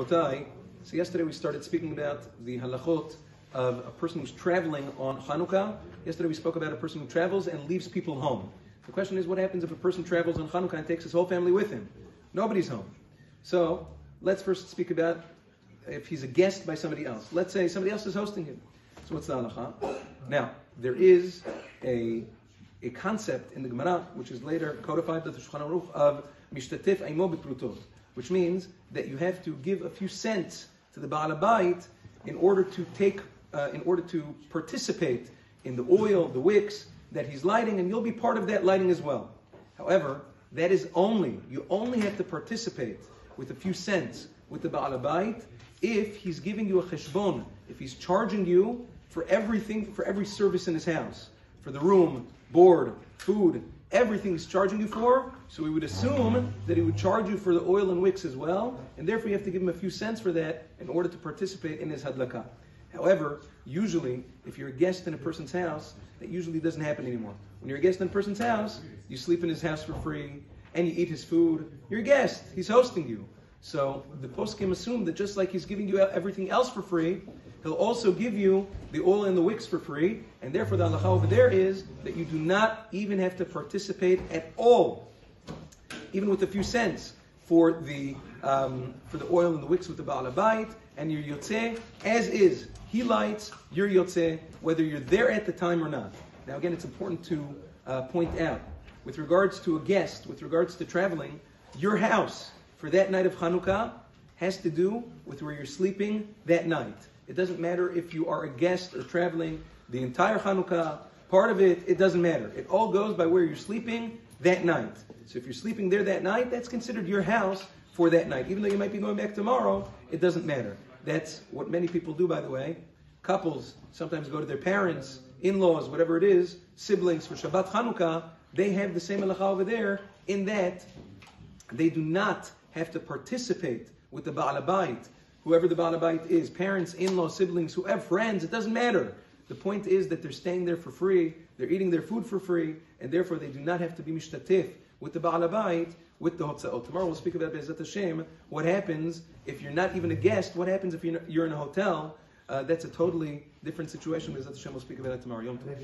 Rabotai, so yesterday we started speaking about the halachot of a person who's traveling on Hanukkah. Yesterday we spoke about a person who travels and leaves people home. The question is, what happens if a person travels on Hanukkah and takes his whole family with him? Nobody's home. So let's first speak about if he's a guest by somebody else. Let's say somebody else is hosting him. So what's the halacha? Now, there is a, a concept in the Gemara, which is later codified by the Shulchan Aruch, of mishtatif aimo beprutot, which means that you have to give a few cents to the Baal Bayit in order to take, uh, in order to participate in the oil, the wicks that he's lighting, and you'll be part of that lighting as well. However, that is only, you only have to participate with a few cents with the Baal Bayit if he's giving you a cheshbon, if he's charging you for everything, for every service in his house, for the room, board, food, everything he's charging you for. So we would assume that he would charge you for the oil and wicks as well, and therefore you have to give him a few cents for that in order to participate in his hadlaka. However, usually, if you're a guest in a person's house, that usually doesn't happen anymore. When you're a guest in a person's house, you sleep in his house for free, and you eat his food. You're a guest. He's hosting you. So the poskim assume that just like he's giving you everything else for free, he'll also give you the oil and the wicks for free, and therefore the halacha over there is that you do not even have to participate at all, even with a few cents, for the um, for the oil and the wicks with the Baal Bayit, and you're yotzeh as is. He lights, you're yotzeh, whether you're there at the time or not. Now again, it's important to uh, point out, with regards to a guest, with regards to traveling, your house for that night of Hanukkah has to do with where you're sleeping that night. It doesn't matter if you are a guest or traveling the entire Hanukkah, part of it, it doesn't matter. It all goes by where you're sleeping that night. So if you're sleeping there that night, that's considered your house for that night. Even though you might be going back tomorrow, it doesn't matter. That's what many people do, by the way. Couples sometimes go to their parents, in-laws, whatever it is, siblings for Shabbat Hanukkah. They have the same halacha over there in that they do not have to participate with the Baal Bayit whoever the Baal is, parents, in-laws, siblings, whoever, friends, it doesn't matter. The point is that they're staying there for free, they're eating their food for free, and therefore they do not have to be mishtatif with the Baal with the Hotza'ot. Tomorrow we'll speak about Be'ezat Hashem, what happens if you're not even a guest, what happens if you're, in a hotel. Uh, that's a totally different situation. Be'ezat Hashem, we'll speak about it tomorrow. Yom Tov.